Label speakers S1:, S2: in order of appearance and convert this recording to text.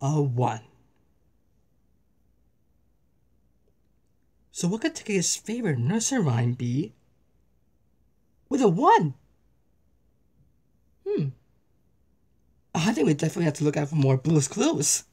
S1: a 1. So what could Tickety's favorite nursery rhyme be with a 1? Hmm. I think we definitely have to look out for more Blue's Clues.